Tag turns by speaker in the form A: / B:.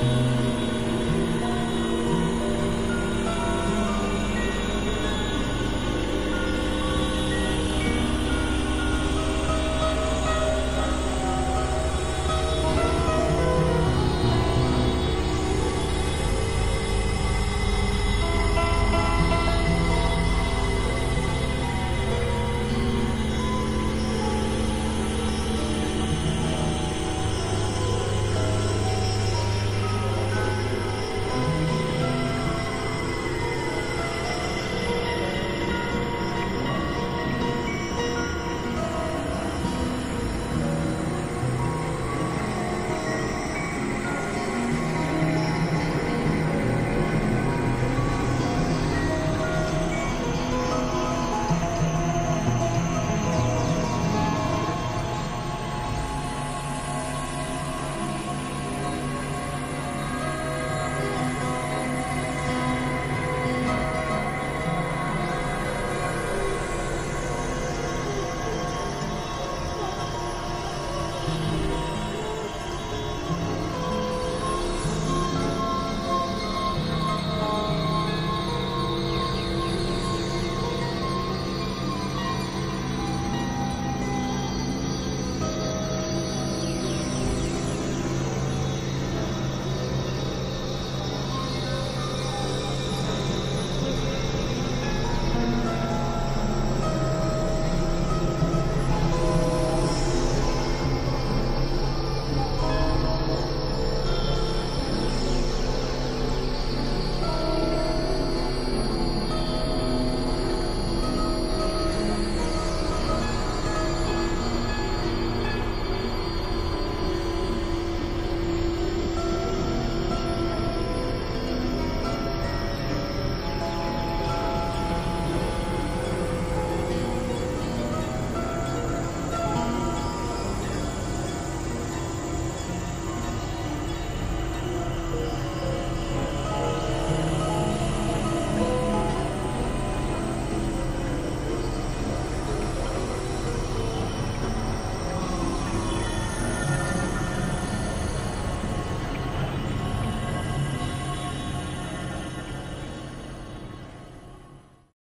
A: Bye.